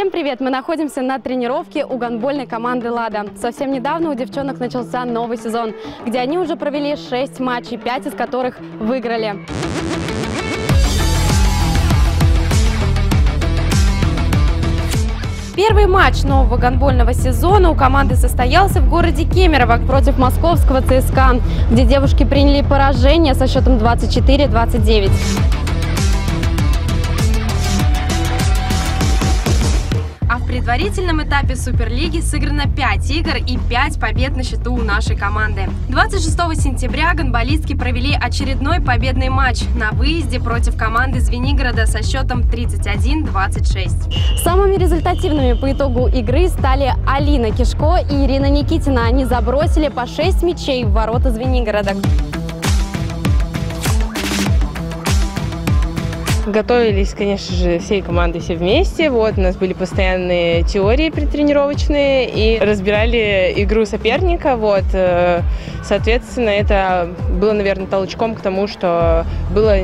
Всем привет! Мы находимся на тренировке у гандбольной команды «Лада». Совсем недавно у девчонок начался новый сезон, где они уже провели 6 матчей, 5 из которых выиграли. Первый матч нового гандбольного сезона у команды состоялся в городе Кемерово против московского ЦСКА, где девушки приняли поражение со счетом 24-29. Предварительном этапе Суперлиги сыграно 5 игр и 5 побед на счету у нашей команды. 26 сентября гонболистки провели очередной победный матч на выезде против команды Звенигорода со счетом 31-26. Самыми результативными по итогу игры стали Алина Кишко и Ирина Никитина. Они забросили по 6 мячей в ворота Звенигорода. Готовились, конечно же, всей командой все вместе. Вот, у нас были постоянные теории предтренировочные и разбирали игру соперника. Вот, э, соответственно, это было, наверное, толчком к тому, что было,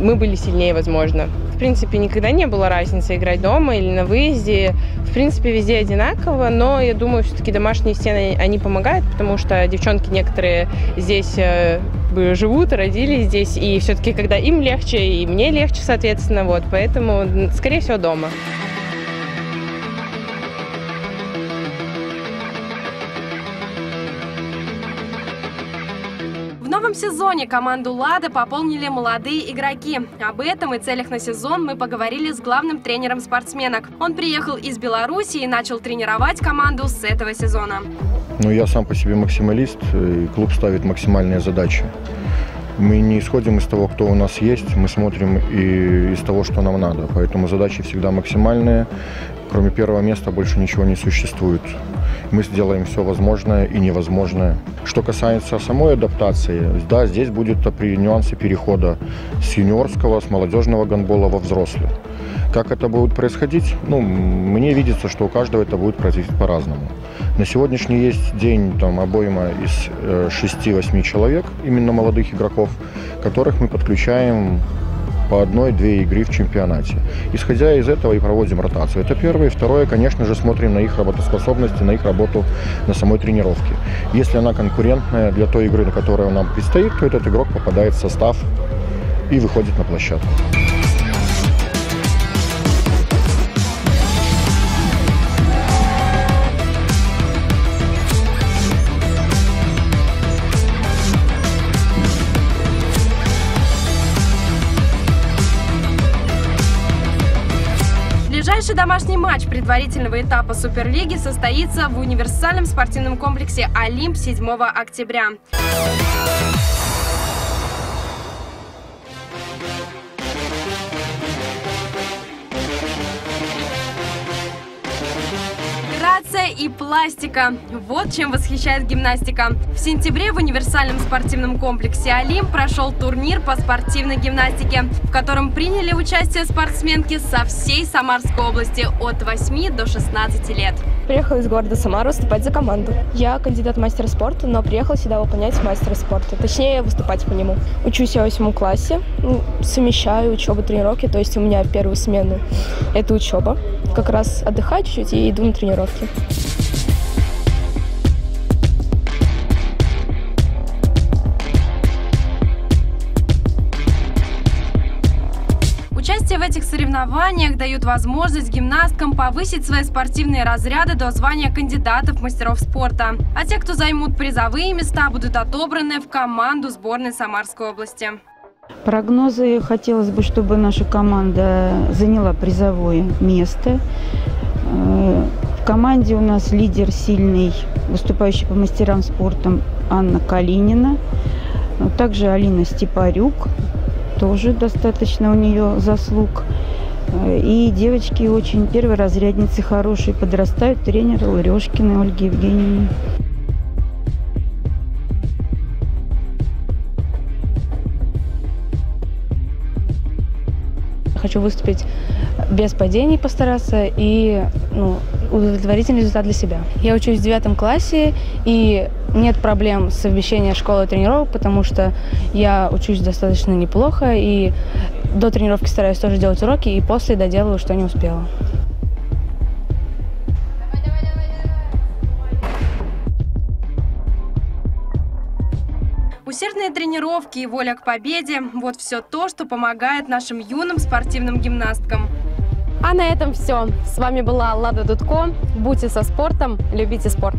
мы были сильнее, возможно. В принципе, никогда не было разницы играть дома или на выезде. В принципе, везде одинаково, но я думаю, все-таки домашние стены, они помогают, потому что девчонки некоторые здесь э, живут, родились здесь, и все-таки, когда им легче, и мне легче, соответственно, вот, поэтому, скорее всего, дома. Новом сезоне команду «Лада» пополнили молодые игроки. Об этом и целях на сезон мы поговорили с главным тренером спортсменок. Он приехал из Беларуси и начал тренировать команду с этого сезона. Ну, я сам по себе максималист, и клуб ставит максимальные задачи. Мы не исходим из того, кто у нас есть, мы смотрим и из того, что нам надо. Поэтому задачи всегда максимальные. Кроме первого места больше ничего не существует. Мы сделаем все возможное и невозможное. Что касается самой адаптации, да, здесь будут нюансы перехода с юниорского, с молодежного гандбола во взрослый. Как это будет происходить? Ну, мне видится, что у каждого это будет происходить по-разному. На сегодняшний есть день там обойма из э, 6-8 человек, именно молодых игроков, которых мы подключаем по одной-две игры в чемпионате. Исходя из этого и проводим ротацию. Это первое. Второе, конечно же, смотрим на их работоспособность, на их работу на самой тренировке. Если она конкурентная для той игры, на которую нам предстоит, то этот игрок попадает в состав и выходит на площадку. Ближайший домашний матч предварительного этапа Суперлиги состоится в универсальном спортивном комплексе «Олимп» 7 октября. И пластика. Вот чем восхищает гимнастика. В сентябре в универсальном спортивном комплексе «Олимп» прошел турнир по спортивной гимнастике, в котором приняли участие спортсменки со всей Самарской области от 8 до 16 лет. Приехала из города Самара выступать за команду. Я кандидат мастера спорта, но приехала сюда выполнять мастера спорта, точнее выступать по нему. Учусь я в восьмом классе, ну, совмещаю учебу, тренировки, то есть у меня первую смену – это учеба. Как раз отдыхаю чуть-чуть и иду на тренировки. Участие в этих соревнованиях дают возможность гимнасткам повысить свои спортивные разряды до звания кандидатов мастеров спорта. А те, кто займут призовые места, будут отобраны в команду сборной Самарской области. Прогнозы хотелось бы, чтобы наша команда заняла призовое место. Э, В команде у нас лидер сильный, выступающий по мастерам спорта Анна Калинина. Также Алина Степарюк, тоже достаточно у нее заслуг. Э, И девочки очень первые разрядницы хорошие, подрастают тренер Лырешкина Ольги Евгеньевны. Хочу выступить без падений, постараться и ну, удовлетворительный результат для себя. Я учусь в девятом классе, и нет проблем с совмещением школы и тренировок, потому что я учусь достаточно неплохо, и до тренировки стараюсь тоже делать уроки, и после доделываю, что не успела. Ежедневные тренировки и воля к победе – вот все то, что помогает нашим юным спортивным гимнасткам. А на этом все. С вами была Лада Дудко. Будьте со спортом, любите спорт.